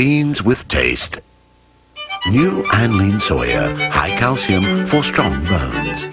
Beans with taste. New Anlene Soya, high calcium for strong bones.